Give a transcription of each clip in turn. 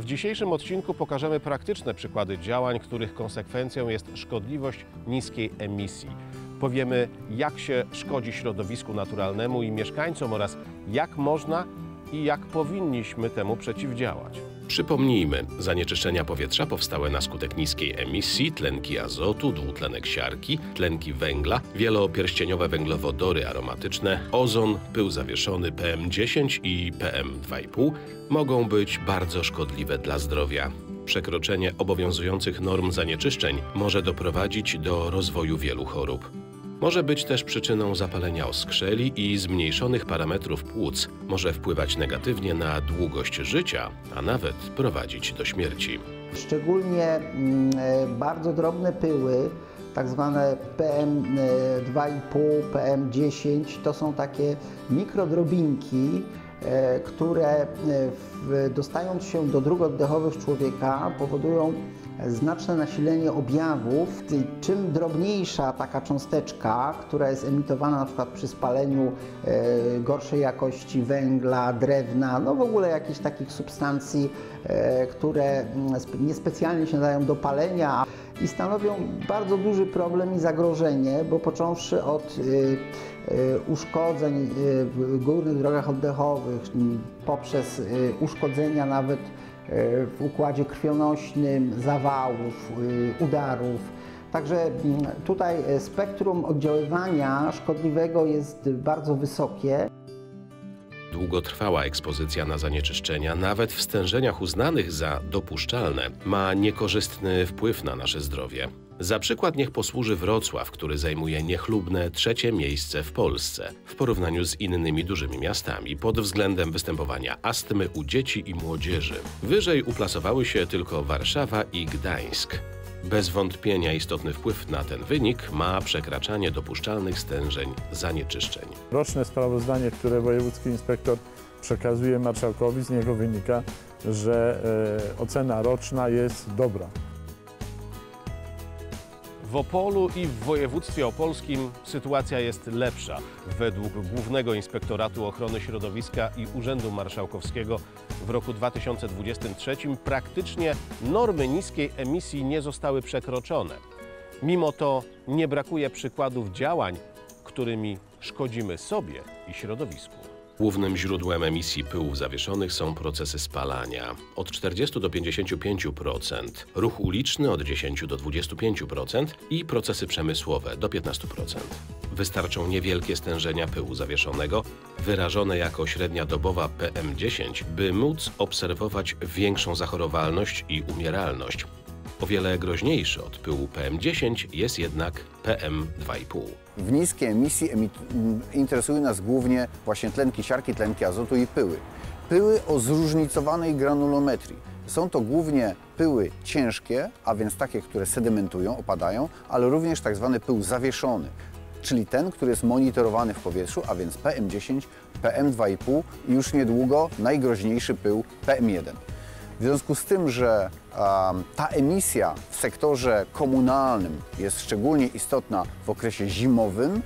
W dzisiejszym odcinku pokażemy praktyczne przykłady działań, których konsekwencją jest szkodliwość niskiej emisji. Powiemy, jak się szkodzi środowisku naturalnemu i mieszkańcom oraz jak można i jak powinniśmy temu przeciwdziałać. Przypomnijmy, zanieczyszczenia powietrza powstałe na skutek niskiej emisji, tlenki azotu, dwutlenek siarki, tlenki węgla, wielopierścieniowe węglowodory aromatyczne, ozon, pył zawieszony PM10 i PM2,5 mogą być bardzo szkodliwe dla zdrowia. Przekroczenie obowiązujących norm zanieczyszczeń może doprowadzić do rozwoju wielu chorób. Może być też przyczyną zapalenia oskrzeli i zmniejszonych parametrów płuc. Może wpływać negatywnie na długość życia, a nawet prowadzić do śmierci. Szczególnie mm, e, bardzo drobne pyły, tak zwane PM2,5, PM10, to są takie mikrodrobinki, e, które e, dostając się do dróg oddechowych człowieka powodują znaczne nasilenie objawów. Czym drobniejsza taka cząsteczka, która jest emitowana na przykład przy spaleniu e, gorszej jakości węgla, drewna, no w ogóle jakichś takich substancji, e, które mm, niespecjalnie się nadają do palenia i stanowią bardzo duży problem i zagrożenie, bo począwszy od e, uszkodzeń w górnych drogach oddechowych, poprzez uszkodzenia nawet w układzie krwionośnym, zawałów, y, udarów. Także mm, tutaj spektrum oddziaływania szkodliwego jest bardzo wysokie. Długotrwała ekspozycja na zanieczyszczenia, nawet w stężeniach uznanych za dopuszczalne, ma niekorzystny wpływ na nasze zdrowie. Za przykład niech posłuży Wrocław, który zajmuje niechlubne trzecie miejsce w Polsce w porównaniu z innymi dużymi miastami pod względem występowania astmy u dzieci i młodzieży. Wyżej uplasowały się tylko Warszawa i Gdańsk. Bez wątpienia istotny wpływ na ten wynik ma przekraczanie dopuszczalnych stężeń zanieczyszczeń. Roczne sprawozdanie, które wojewódzki inspektor przekazuje marszałkowi, z niego wynika, że e, ocena roczna jest dobra. W Opolu i w województwie opolskim sytuacja jest lepsza. Według Głównego Inspektoratu Ochrony Środowiska i Urzędu Marszałkowskiego w roku 2023 praktycznie normy niskiej emisji nie zostały przekroczone. Mimo to nie brakuje przykładów działań, którymi szkodzimy sobie i środowisku. Głównym źródłem emisji pyłów zawieszonych są procesy spalania od 40 do 55%, ruch uliczny od 10 do 25% i procesy przemysłowe do 15%. Wystarczą niewielkie stężenia pyłu zawieszonego, wyrażone jako średnia dobowa PM10, by móc obserwować większą zachorowalność i umieralność. O wiele groźniejszy od pyłu PM10 jest jednak PM2,5. W niskiej emisji interesują nas głównie właśnie tlenki siarki, tlenki azotu i pyły. Pyły o zróżnicowanej granulometrii. Są to głównie pyły ciężkie, a więc takie, które sedimentują, opadają, ale również tak zwany pył zawieszony, czyli ten, który jest monitorowany w powietrzu, a więc PM10, PM2,5 i już niedługo najgroźniejszy pył PM1. W związku z tym, że ta emisja w sektorze komunalnym jest szczególnie istotna w okresie zimowym,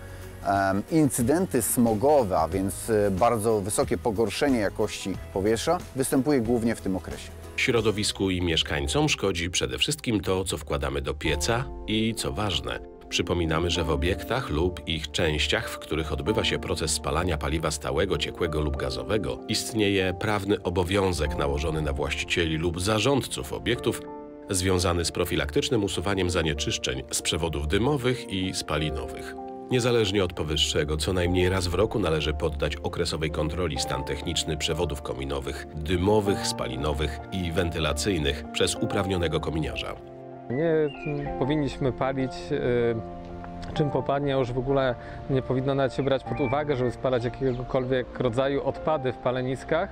incydenty smogowe, a więc y, bardzo wysokie pogorszenie jakości powietrza występuje głównie w tym okresie. Środowisku i mieszkańcom szkodzi przede wszystkim to, co wkładamy do pieca i, co ważne, Przypominamy, że w obiektach lub ich częściach, w których odbywa się proces spalania paliwa stałego, ciekłego lub gazowego, istnieje prawny obowiązek nałożony na właścicieli lub zarządców obiektów związany z profilaktycznym usuwaniem zanieczyszczeń z przewodów dymowych i spalinowych. Niezależnie od powyższego, co najmniej raz w roku należy poddać okresowej kontroli stan techniczny przewodów kominowych, dymowych, spalinowych i wentylacyjnych przez uprawnionego kominiarza. Nie powinniśmy palić y, czym popadnie, już w ogóle nie powinno nawet się brać pod uwagę, żeby spalać jakiegokolwiek rodzaju odpady w paleniskach,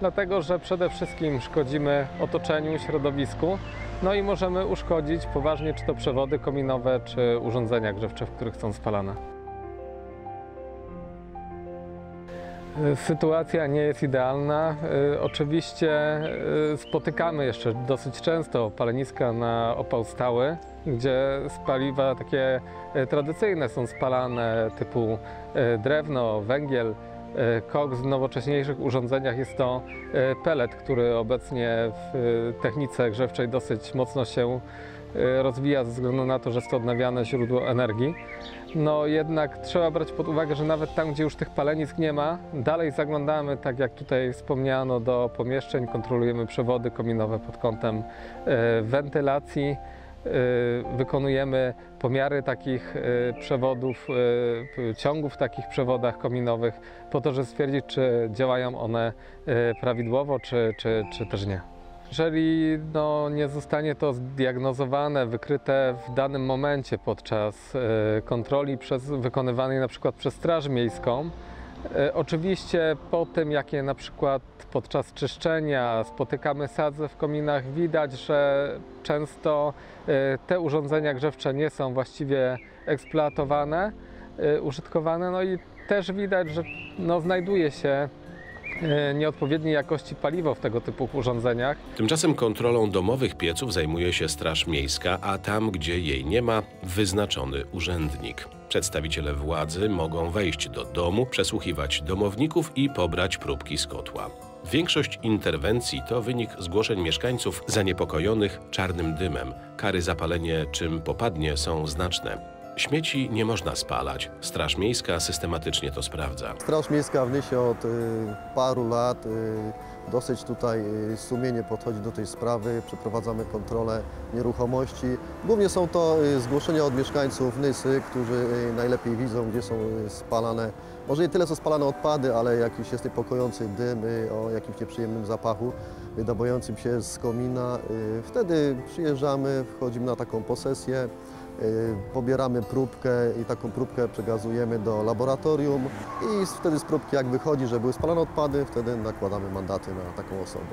dlatego że przede wszystkim szkodzimy otoczeniu, środowisku, no i możemy uszkodzić poważnie czy to przewody kominowe, czy urządzenia grzewcze, w których są spalane. Sytuacja nie jest idealna. Y, oczywiście y, spotykamy jeszcze dosyć często paleniska na opał stały, gdzie spaliwa takie y, tradycyjne są spalane typu drewno, węgiel, koks. W nowocześniejszych urządzeniach jest to pelet, który obecnie w technice grzewczej dosyć mocno się rozwija ze względu na to, że jest to odnawialne źródło energii. No jednak trzeba brać pod uwagę, że nawet tam, gdzie już tych palenisk nie ma, dalej zaglądamy, tak jak tutaj wspomniano, do pomieszczeń, kontrolujemy przewody kominowe pod kątem e, wentylacji. E, Wykonujemy pomiary takich e, przewodów, ciągów w takich przewodach kominowych, po to, żeby stwierdzić, czy działają one prawidłowo, czy, czy, czy też nie. Jeżeli no, nie zostanie to zdiagnozowane, wykryte w danym momencie podczas e, kontroli przez, wykonywanej na przykład przez Straż Miejską, e, oczywiście po tym, jakie na przykład podczas czyszczenia spotykamy sadze w kominach, widać, że często e, te urządzenia grzewcze nie są właściwie eksploatowane, użytkowane, no i też widać, że no, znajduje się nieodpowiedniej jakości paliwo w tego typu urządzeniach. Tymczasem kontrolą domowych pieców zajmuje się Straż Miejska, a tam, gdzie jej nie ma, wyznaczony urzędnik. Przedstawiciele władzy mogą wejść do domu, przesłuchiwać domowników i pobrać próbki z kotła. Większość interwencji to wynik zgłoszeń mieszkańców zaniepokojonych czarnym dymem. Kary za palenie czym popadnie są znaczne. Śmieci nie można spalać. Straż Miejska systematycznie to sprawdza. Straż Miejska w Nysie od y, paru lat y, dosyć tutaj y, sumiennie podchodzi do tej sprawy. Przeprowadzamy kontrolę nieruchomości. Głównie są to y, zgłoszenia od mieszkańców Nysy, którzy y, najlepiej widzą, gdzie są y, spalane, może nie tyle co spalane odpady, ale jakiś jest niepokojący dym o jakimś nieprzyjemnym zapachu wydobającym się z komina. Wtedy przyjeżdżamy, wchodzimy na taką posesję. Y, Pobieramy próbkę i taką próbkę przekazujemy do laboratorium i wtedy z próbki jak wychodzi, że były spalane odpady, wtedy nakładamy mandaty na taką osobę.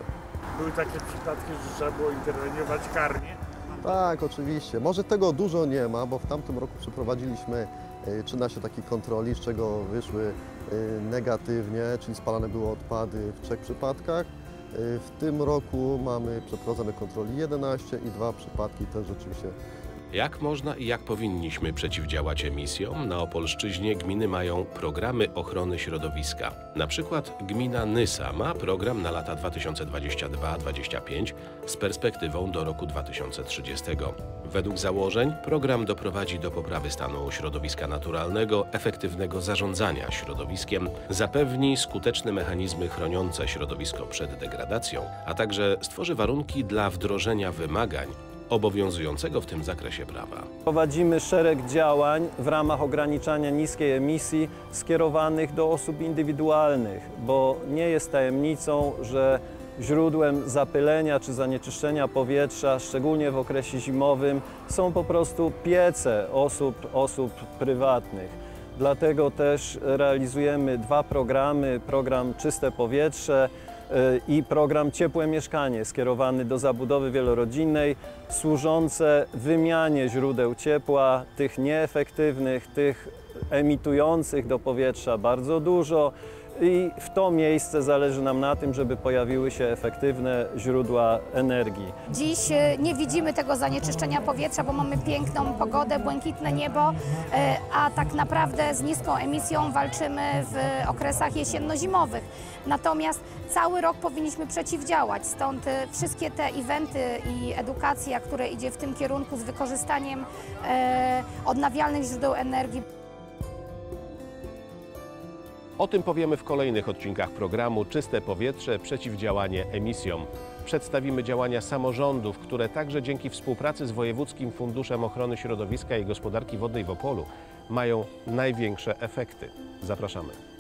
Były takie przypadki, że trzeba było interweniować karnie. Tak, oczywiście. Może tego dużo nie ma, bo w tamtym roku przeprowadziliśmy y, 13 takich kontroli, z czego wyszły y, negatywnie, czyli spalane były odpady w trzech przypadkach. Y, W tym roku mamy przeprowadzone kontroli 11 i dwa przypadki też rzeczywiście Jak można i jak powinniśmy przeciwdziałać emisjom? Na Opolszczyźnie gminy mają programy ochrony środowiska. Na przykład gmina Nysa ma program na lata 2022-2025 z perspektywą do roku 2030. Według założeń program doprowadzi do poprawy stanu środowiska naturalnego, efektywnego zarządzania środowiskiem, zapewni skuteczne mechanizmy chroniące środowisko przed degradacją, a także stworzy warunki dla wdrożenia wymagań obowiązującego w tym zakresie prawa. Prowadzimy szereg działań w ramach ograniczania niskiej emisji skierowanych do osób indywidualnych, bo nie jest tajemnicą, że źródłem zapylenia czy zanieczyszczenia powietrza, szczególnie w okresie zimowym, są po prostu piece osób, osób prywatnych. Dlatego też realizujemy dwa programy, program Czyste Powietrze i program Ciepłe Mieszkanie skierowany do zabudowy wielorodzinnej, służące wymianie źródeł ciepła, tych nieefektywnych, tych emitujących do powietrza bardzo dużo. I w to miejsce zależy nam na tym, żeby pojawiły się efektywne źródła energii. Dziś e, nie widzimy tego zanieczyszczenia powietrza, bo mamy piękną pogodę, błękitne niebo, e, a tak naprawdę z niską emisją walczymy w okresach jesienno-zimowych. Natomiast cały rok powinniśmy przeciwdziałać, stąd e, wszystkie te eventy i edukacja, które idzie w tym kierunku z wykorzystaniem odnawialnych źródeł energii. O tym powiemy w kolejnych odcinkach programu Czyste powietrze przeciwdziałanie emisjom. Przedstawimy działania samorządów, które także dzięki współpracy z Wojewódzkim Funduszem Ochrony Środowiska i Gospodarki Wodnej w Opolu mają największe efekty. Zapraszamy.